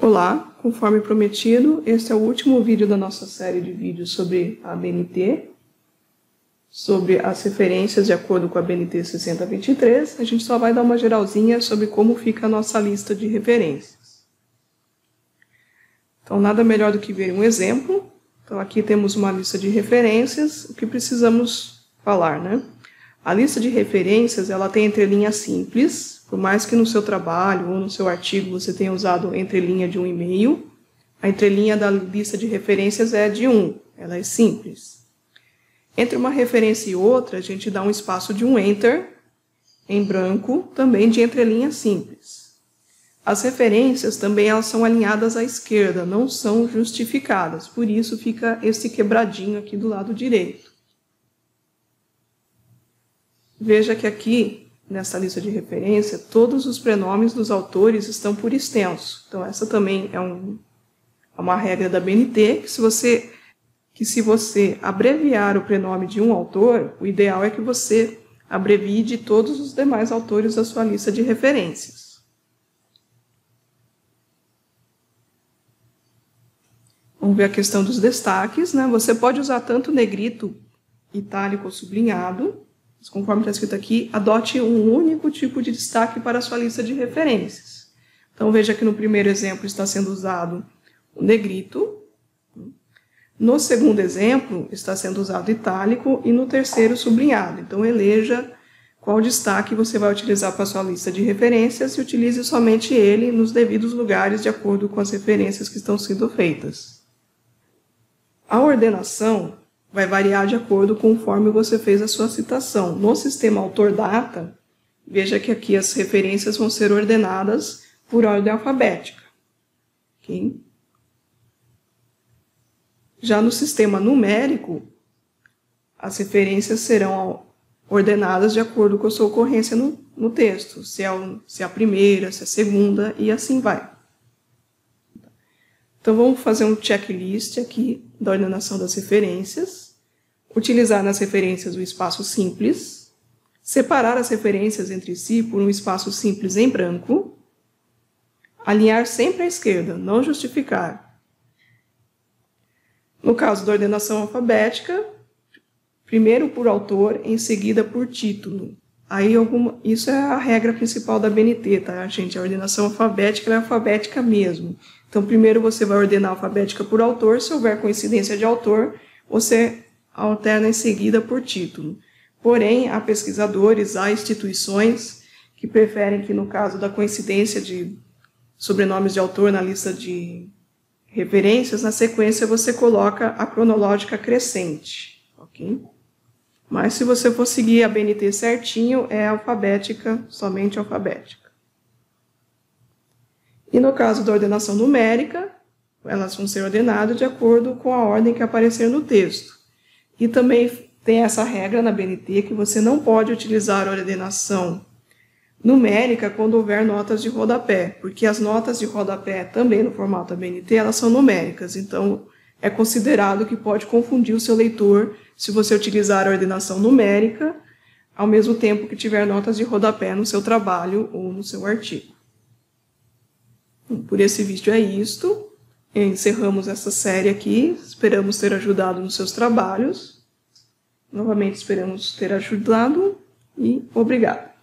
Olá, conforme prometido, este é o último vídeo da nossa série de vídeos sobre a BNT, sobre as referências de acordo com a BNT 6023. A gente só vai dar uma geralzinha sobre como fica a nossa lista de referências. Então, nada melhor do que ver um exemplo. Então, aqui temos uma lista de referências, o que precisamos falar, né? A lista de referências, ela tem entrelinhas simples, por mais que no seu trabalho ou no seu artigo você tenha usado entrelinha de um e-mail, a entrelinha da lista de referências é de um, ela é simples. Entre uma referência e outra, a gente dá um espaço de um enter em branco, também de entrelinha simples. As referências também elas são alinhadas à esquerda, não são justificadas, por isso fica esse quebradinho aqui do lado direito. Veja que aqui nessa lista de referência, todos os prenomes dos autores estão por extenso. Então, essa também é, um, é uma regra da BNT, que se você que se você abreviar o prenome de um autor, o ideal é que você abrevie de todos os demais autores da sua lista de referências. Vamos ver a questão dos destaques. Né? Você pode usar tanto negrito, itálico ou sublinhado, conforme está escrito aqui, adote um único tipo de destaque para a sua lista de referências. Então veja que no primeiro exemplo está sendo usado o negrito, no segundo exemplo está sendo usado itálico e no terceiro sublinhado. Então eleja qual destaque você vai utilizar para a sua lista de referências e utilize somente ele nos devidos lugares de acordo com as referências que estão sendo feitas. A ordenação vai variar de acordo conforme você fez a sua citação. No sistema autor-data, veja que aqui as referências vão ser ordenadas por ordem alfabética. Okay? Já no sistema numérico, as referências serão ordenadas de acordo com a sua ocorrência no, no texto, se é, o, se é a primeira, se é a segunda, e assim vai. Então, vamos fazer um checklist aqui da ordenação das referências utilizar nas referências o espaço simples, separar as referências entre si por um espaço simples em branco, alinhar sempre à esquerda, não justificar. No caso da ordenação alfabética, primeiro por autor, em seguida por título. Aí alguma, isso é a regra principal da BNT, tá, gente? A ordenação alfabética é alfabética mesmo. Então, primeiro você vai ordenar alfabética por autor, se houver coincidência de autor, você alterna em seguida por título. Porém, há pesquisadores, há instituições que preferem que, no caso da coincidência de sobrenomes de autor na lista de referências, na sequência você coloca a cronológica crescente, ok? Mas se você for seguir a BNT certinho, é alfabética, somente alfabética. E no caso da ordenação numérica, elas vão ser ordenadas de acordo com a ordem que aparecer no texto. E também tem essa regra na BNT que você não pode utilizar a ordenação numérica quando houver notas de rodapé, porque as notas de rodapé também no formato BNT, elas são numéricas, então é considerado que pode confundir o seu leitor se você utilizar a ordenação numérica ao mesmo tempo que tiver notas de rodapé no seu trabalho ou no seu artigo. Por esse vídeo é isto encerramos essa série aqui. Esperamos ter ajudado nos seus trabalhos. Novamente esperamos ter ajudado e obrigado.